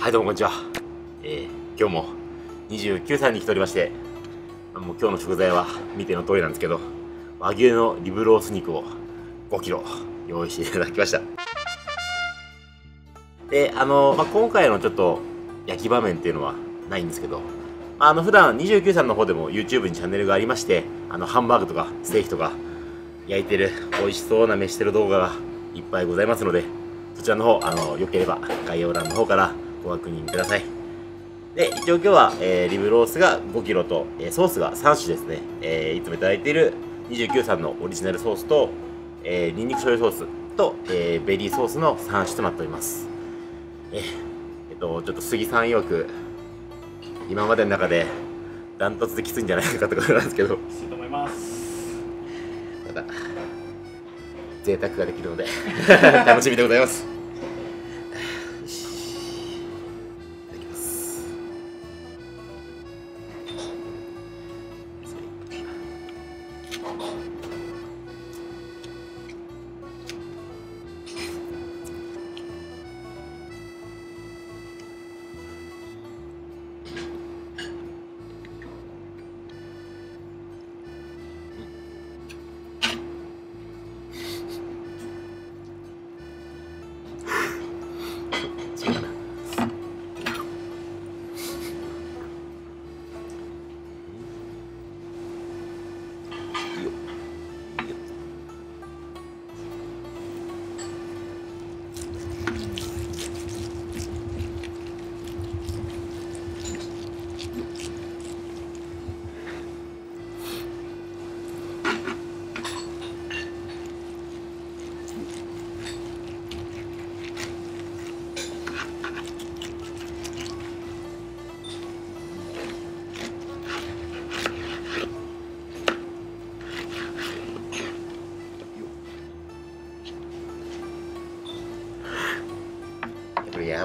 はいどうもこんにちは、えー、今日も29歳に来ておりましてもう今日の食材は見ての通りなんですけど和牛のリブロース肉を 5kg 用意していただきました。であの、まあ、今回のちょっと焼き場面っていうのはないんですけどあの普段29歳の方でも YouTube にチャンネルがありましてあのハンバーグとかステーキとか焼いてる美味しそうな飯してる動画がいっぱいございますのでそちらの方あのよければ概要欄の方からご確認ください。で、一応今日は、えー、リブロースが 5kg と、えー、ソースが3種ですね。えー、いつもいただいている29さんのオリジナルソースと、えー、ニンニク醤油ソースと、えー、ベリーソースの3種となっております。えー、えっと、ちょっと杉さん曰く、今までの中でダントツできついんじゃないかとかなんですけど。きついと思います。ただ、贅沢ができるので 楽しみでございます。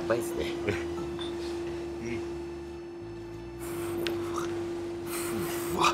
ばいっすね。うわ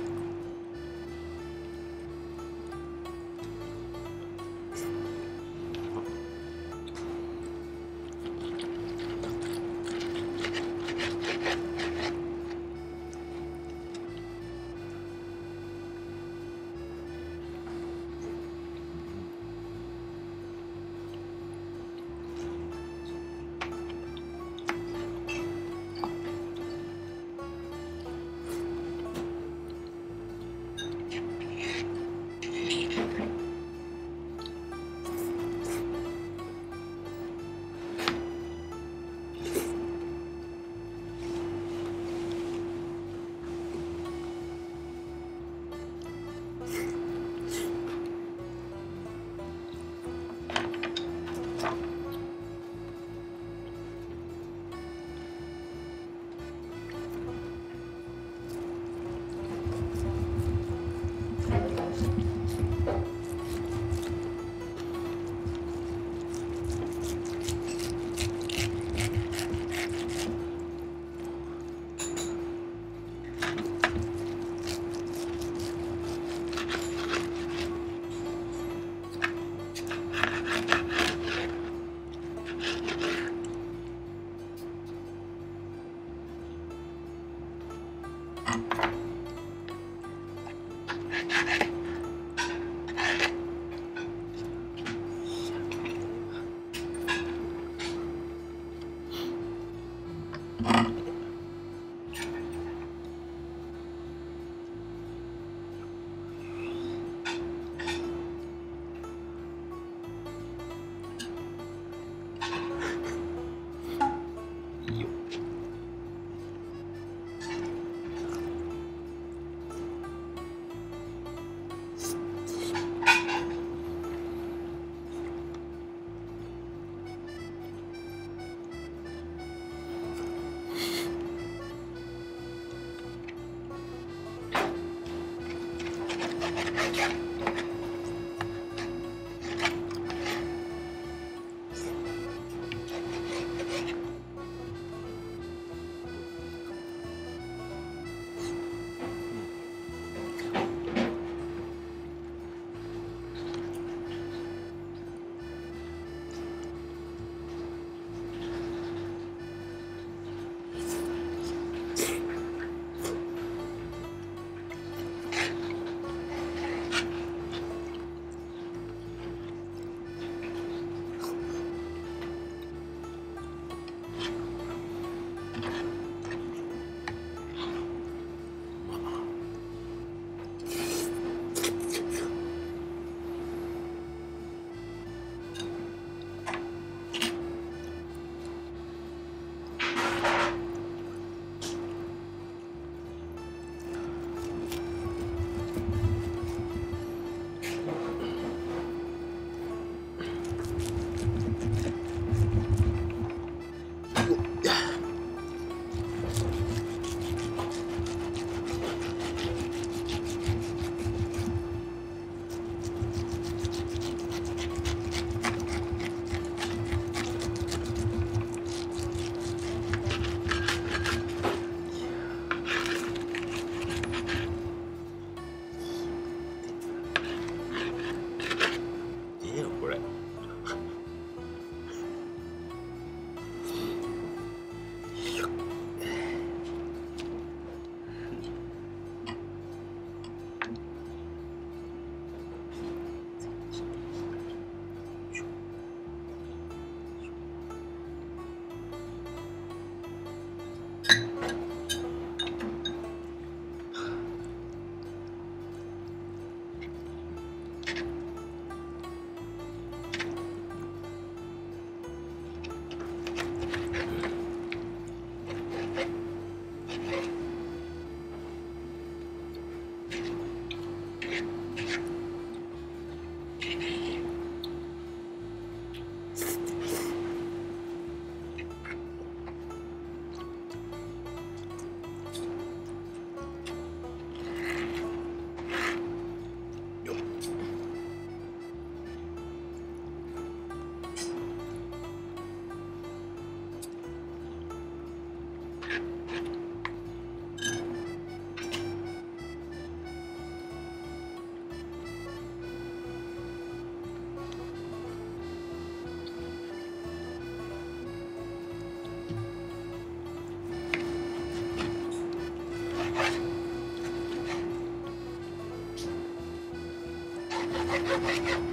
哎呀！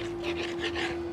は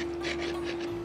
あっ!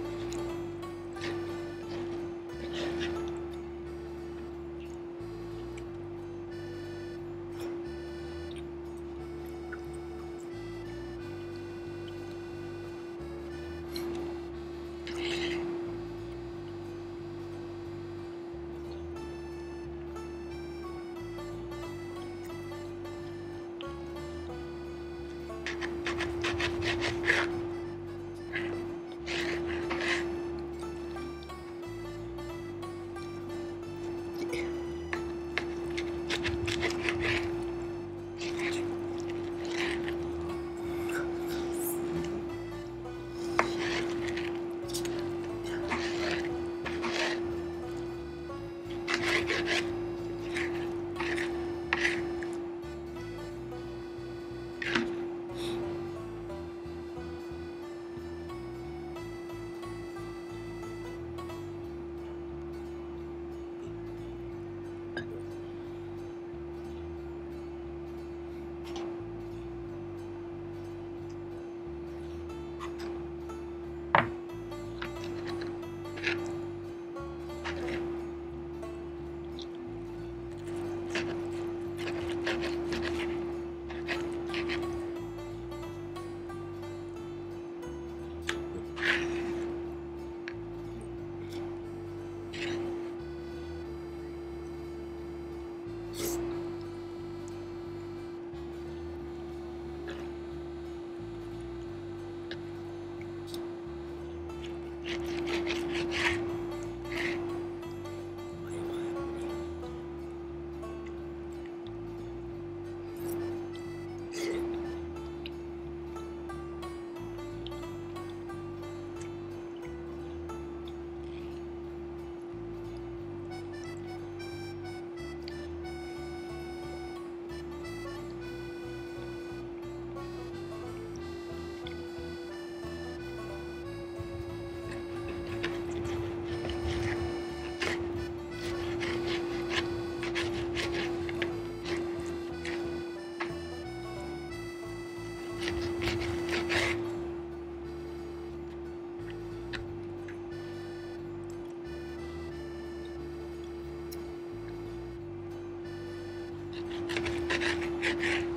ハハハハ!